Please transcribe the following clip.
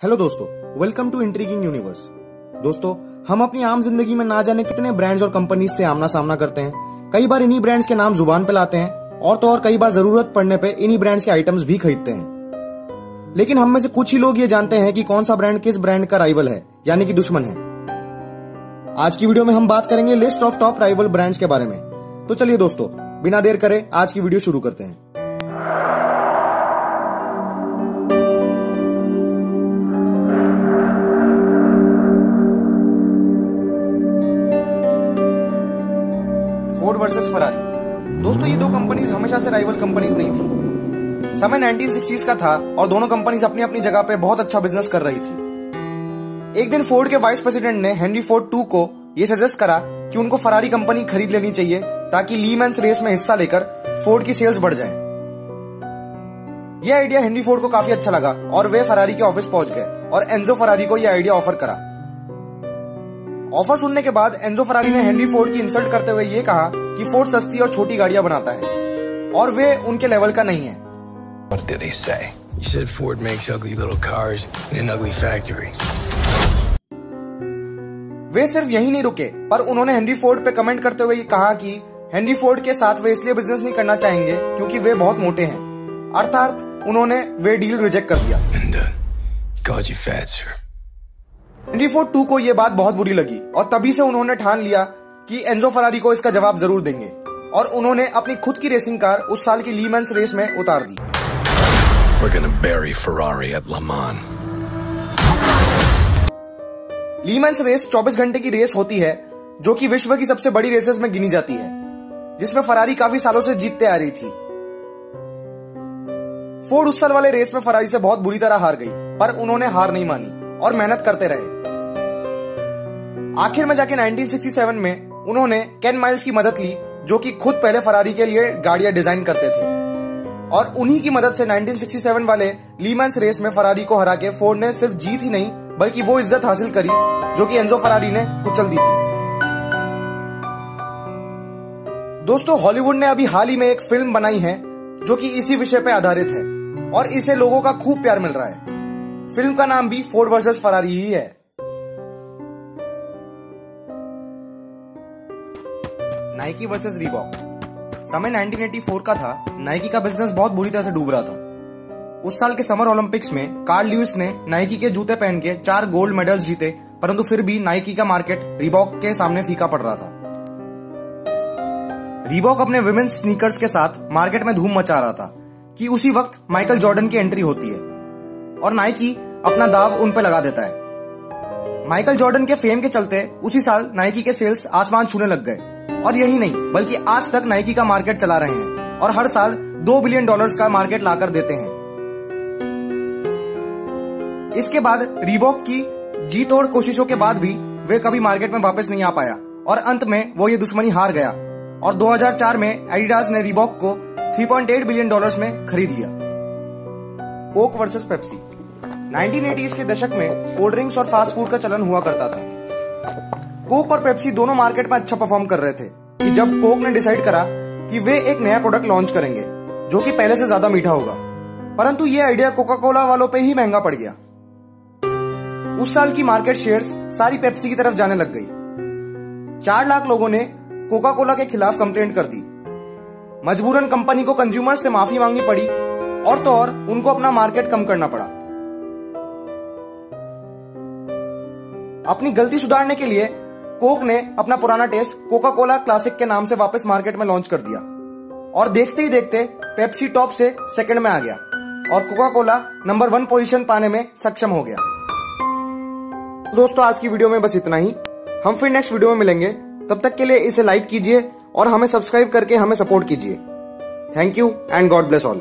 Hello दोस्तों. Welcome to intriguing universe दोस्तों, हम अपनी आम ज़िंदगी में ना जाने कितने ब्रांड्स और कंपनीज़ से आमना सामना करते हैं। कई बार इन्हीं ब्रांड्स के नाम ज़ुबान पे लाते हैं और तो और कई बार ज़रूरत पड़ने पे इन्हीं ब्रांड्स के आइटम्स भी खरीदते हैं। लेकिन हम में से कुछ ही लोग ये जानते हैं कि कौन सा ब्रांड किस ब्रांड का राइवल है, यानी कि दुश्मन है। आज की वीडियो में हम बात करेंगे list of top rival brands के बारे में। तो चलिए दोस्तों, बिना देर करे आज की वीडियो शुरू करते हैं। फोर्ड वर्सेस फरारी दोस्तों, ये दो कंपनीज़ हमेशा से राइवल कंपनीज़ नहीं थी। समय 1960s का था और दोनों कंपनीज़ अपनी अपनी जगह पे बहुत अच्छा बिज़नेस कर रही थी। एक दिन फोर्ड के वाइस प्रेसिडेंट ने हेनरी फोर्ड टू को ये सजेस्ट करा कि उनको फरारी कंपनी खरीद लेनी चाहिए ताकि लीमैंस रेस में हिस्सा लेकर फोर्ड की सेल्स बढ़ जाए। यह आइडिया हेनरी फोर्ड को काफ़ी अच्छा लगा और वे फरारी के ऑफ़िस पहुँच गए और एंजो फरारी को यह आइडिया ऑफ़र करा। ऑफ़र सुनने के बाद एंजो फरारी ने हेनरी फोर्ड की इंसल्ट करते हुए ये कहा कि फोर्ड सस्ती और छोटी गाड़ियाँ बनाता है और वे उनके लेवल का नहीं है What did he say? He said Ford makes ugly little cars in ugly factories. वे सिर्फ़ यही नहीं रुके पर उन्होंने हेनरी फोर्ड पे कमेंट करते हुए ये कहा कि हेनरी फोर्ड के साथ वे इसलिए बिज़नेस नहीं करना चाहेंगे क्योंकि वे बहुत मोटे हैं अर्थात उन्होंने वे डील रिजेक्ट कर दिया And uh, Henry Ford two को यह बात बहुत बुरी लगी और तभी से उन्होंने ठान लिया कि एंजो फरारी को इसका जवाब ज़रूर देंगे और उन्होंने अपनी खुद की रेसिंग कार उस साल की लीमेंस रेस में उतार दी. लीमेंस रेस 24 घंटे की रेस होती है जो कि विश्व की सबसे बड़ी रेसेस में गिनी जाती है जिसमें फरारी काफ़ी सालों से जीतते आ रही थी। फोर्ड उस साल वाले रेस में फरारी से बहुत बुरी तरह हार गई पर उन्होंने हार नहीं मानी और मेहनत करते रहे। आखिर में जाके 1967 में उन्होंने केन माइल्स की मदद ली, जो कि खुद पहले फरारी के लिए गाड़ियाँ डिज़ाइन करते थे। और उन्हीं की मदद से 1967 वाले लीमेंस रेस में फरारी को हरा के फोर्ड ने सिर्फ़ जीत ही नहीं, बल्कि वो इज़्ज़त हासिल करी, जो कि एंजो फरारी ने कुचल दी थी। दोस्तों हॉलीवुड ने अभी हाल ही में एक फ़िल्म बनाई है, जो कि इसी विषय पर आधारित है, और इसे लोगों का खूब प्यार मिल रहा है। फ़िल्म का नाम भी फोर्ड वर्सेस फरारी ही है। नाइकी वर्सेस रीबॉक समय 1984 का था। नाइकी का बिज़नेस बहुत बुरी तरह से डूब रहा था। उस साल के समर ओलंपिक्स में कार्ल ल्यूइस ने नाइकी के जूते पहन के चार गोल्ड मेडल्स जीते, परंतु फिर भी नाइकी का मार्केट रीबॉक के सामने फीका पड़ रहा था। रीबॉक अपने विमेन्स स्नीकर्स के साथ मार्केट में धूम मचा रहा था कि उसी वक्त माइकल जॉर्डन की एंट्री होती है और नाइकी अपना दाव उन पर लगा देता है। माइकल जॉर्डन के फेम के चलते उसी साल नाइकी के सेल्स आसमान छूने लग गए। और यही नहीं, बल्कि आज तक नाइकी का मार्केट चला रहे हैं और हर साल दो बिलियन डॉलर्स का मार्केट लाकर देते हैं। इसके बाद रीबॉक की जी तोड़ कोशिशों के बाद भी वे कभी मार्केट में वापस नहीं आ पाया और अंत में वो ये दुश्मनी हार गया और 2004 में एडिडास ने रीबॉक को 3.8 बिलियन डॉलर्स में खरीद लिया। कोक वर्सेस पेप्सी 1980s के दशक में कोल्ड ड्रिंक्स और फास्ट फ़ूड का चलन हुआ करता था। कोक और पेप्सी दोनों मार्केट में अच्छा परफॉर्म कर रहे थे कि जब कोक ने डिसाइड करा कि वे एक नया प्रोडक्ट लॉन्च करेंगे, जो कि पहले से ज़्यादा मीठा होगा। परंतु यह आइडिया कोका कोला वालों पे ही महँगा पड़ गया। उस साल की मार्केट शेयर्स सारी पेप्सी की तरफ़ जाने लग गई। चार लाख लोगों ने कोका कोला के खिलाफ कंप्लेंट कर दी। मजबूरन कंपनी को कंज्यूमर से माफ़ी मांगनी पड़ी और तो और उनको अपना मार्केट कम करना पड़ा। अपनी गलती सुधारने के लिए कोक ने अपना पुराना टेस्ट कोका कोला क्लासिक के नाम से वापस मार्केट में लॉन्च कर दिया। और देखते ही देखते पेप्सी टॉप से सेकंड में आ गया और Coca Cola number one position पाने में सक्षम हो गया। दोस्तों, आज की वीडियो में बस इतना ही। हम फिर नेक्स्ट वीडियो में मिलेंगे। तब तक के लिए इसे लाइक कीजिए और हमें सब्सक्राइब करके हमें सपोर्ट कीजिए। Thank you and God bless all